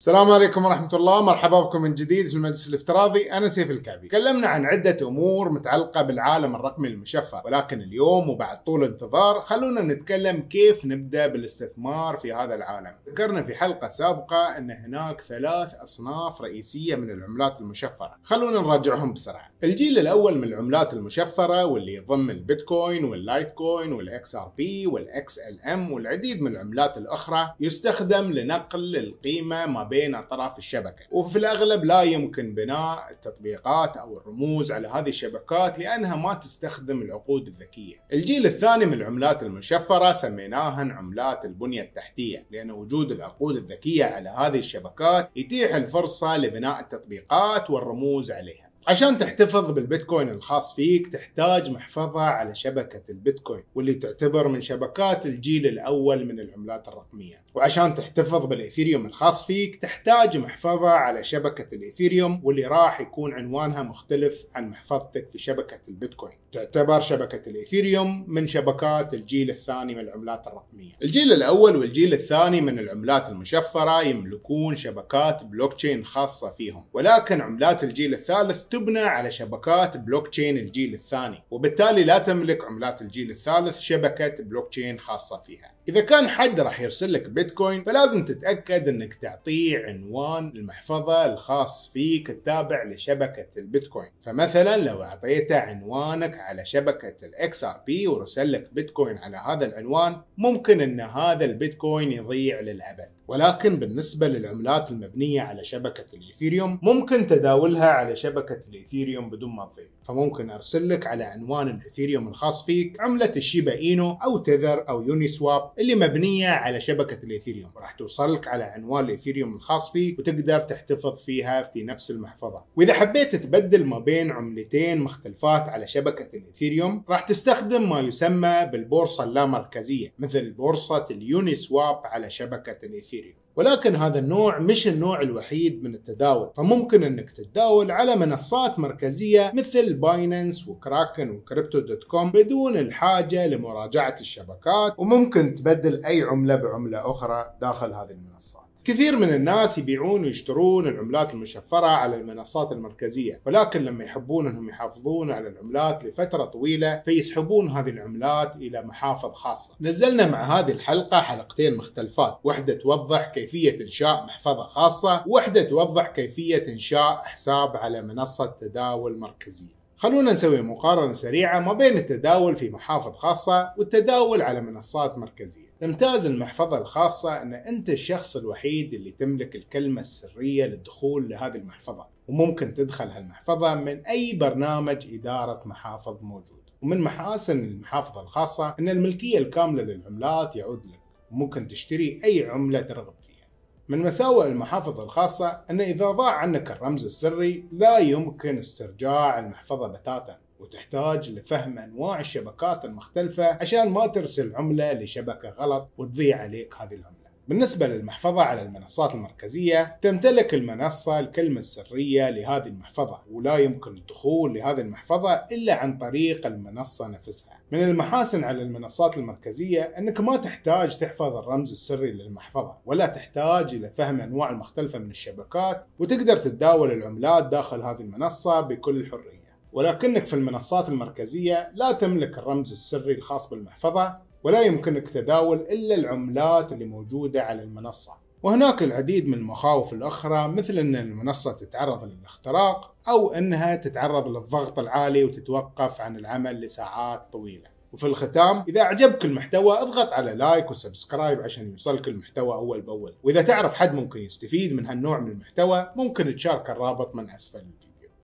السلام عليكم ورحمة الله. مرحبا بكم من جديد في المجلس الافتراضي. أنا سيف الكعبي. تكلمنا عن عدة أمور متعلقة بالعالم الرقمي المشفر. ولكن اليوم وبعد طول انتظار خلونا نتكلم كيف نبدأ بالاستثمار في هذا العالم. ذكرنا في حلقة سابقة أن هناك ثلاث أصناف رئيسية من العملات المشفرة. خلونا نراجعهم بسرعة. الجيل الأول من العملات المشفرة واللي يضم البيتكوين وال Litecoin وال XRP وال XLM والعديد من العملات الأخرى يستخدم لنقل القيمة ما بين اطراف الشبكة. وفي الأغلب لا يمكن بناء التطبيقات أو الرموز على هذه الشبكات لأنها ما تستخدم العقود الذكية. الجيل الثاني من العملات المشفرة سميناها عملات البنية التحتية لأن وجود العقود الذكية على هذه الشبكات يتيح الفرصة لبناء التطبيقات والرموز عليها. عشان تحتفظ بالبيتكوين الخاص فيك تحتاج محفظة على شبكة البيتكوين واللي تعتبر من شبكات الجيل الأول من العملات الرقمية. وعشان تحتفظ بالإيثيريوم الخاص فيك تحتاج محفظة على شبكة الإيثيريوم واللي راح يكون عنوانها مختلف عن محفظتك في شبكة البيتكوين. تعتبر شبكة الإيثيريوم من شبكات الجيل الثاني من العملات الرقمية. الجيل الأول والجيل الثاني من العملات المشفرة يملكون شبكات بلوكتشين خاصة فيهم. ولكن عملات الجيل الثالث تبنى على شبكات block تشين الجيل الثاني وبالتالي لا تملك عملات الجيل الثالث شبكة بلوك تشين خاصة فيها. إذا كان حد راح يرسل لك بيتكوين فلازم تتأكد أنك تعطيه عنوان المحفظة الخاص فيك التابع لشبكة البيتكوين. فمثلا لو أعطيته عنوانك على شبكة ال XRP ورسل لك بيتكوين على هذا العنوان ممكن أن هذا البيتكوين يضيع للأبد. ولكن بالنسبة للعملات المبنية على شبكة الإيثيريوم ممكن تداولها على شبكة الإيثيريوم بدون ما تضيع. فممكن أرسل لك على عنوان الإيثيريوم الخاص فيك عملة الشيبا إينو أو تذر أو يوني سواب اللي مبنية على شبكة الإيثيريوم. راح توصلك على عنوان الإيثيريوم الخاص فيك وتقدر تحتفظ فيها في نفس المحفظة. وإذا حبيت تبدل ما بين عملتين مختلفات على شبكة الإيثيريوم راح تستخدم ما يسمى بالبورصة اللامركزية مثل بورصة اليوني سواب على شبكة الإيثيريوم. اثيريوم ولكن هذا النوع مش النوع الوحيد من التداول. فممكن إنك تتداول على منصات مركزية مثل بايننس وكراكن وكريبتو دوت كوم بدون الحاجة لمراجعة الشبكات وممكن تبدل أي عملة بعملة أخرى داخل هذه المنصات. كثير من الناس يبيعون ويشترون العملات المشفرة على المنصات المركزية ولكن لما يحبون أنهم يحافظون على العملات لفترة طويلة فيسحبون هذه العملات إلى محافظ خاصة. نزلنا مع هذه الحلقة حلقتين مختلفات واحدة توضح كيفية إنشاء محفظة خاصة وواحدة توضح كيفية إنشاء حساب على منصة تداول مركزية. خلونا نسوي مقارنة سريعة ما بين التداول في محافظ خاصة والتداول على منصات مركزية. تمتاز المحفظة الخاصة أن أنت الشخص الوحيد اللي تملك الكلمة السرية للدخول لهذه المحفظة وممكن تدخل هالمحفظة من أي برنامج إدارة محافظ موجود. ومن محاسن المحافظة الخاصة أن الملكية الكاملة للعملات يعود لك وممكن تشتري أي عملة ترغب فيها. من مساوئ المحافظ الخاصة أن إذا ضاع عنك الرمز السري لا يمكن استرجاع المحفظة بتاتا وتحتاج لفهم أنواع الشبكات المختلفة عشان ما ترسل عملة لشبكة غلط وتضيع عليك هذه العملة. بالنسبة للمحفظة على المنصات المركزية تمتلك المنصة الكلمة السرية لهذه المحفظة ولا يمكن الدخول لهذه المحفظة إلا عن طريق المنصة نفسها. من المحاسن على المنصات المركزية أنك ما تحتاج تحفظ الرمز السري للمحفظة ولا تحتاج إلى فهم أنواع المختلفة من الشبكات وتقدر تتداول العملات داخل هذه المنصة بكل حرية. ولكنك في المنصات المركزية لا تملك الرمز السري الخاص بالمحفظة ولا يمكنك تداول إلا العملات اللي موجودة على المنصة. وهناك العديد من المخاوف الأخرى مثل أن المنصة تتعرض للاختراق أو أنها تتعرض للضغط العالي وتتوقف عن العمل لساعات طويلة. وفي الختام إذا أعجبك المحتوى اضغط على like و subscribe عشان يوصلك المحتوى أول بأول. وإذا تعرف حد ممكن يستفيد من هالنوع من المحتوى ممكن تشارك الرابط من أسفل الفيديو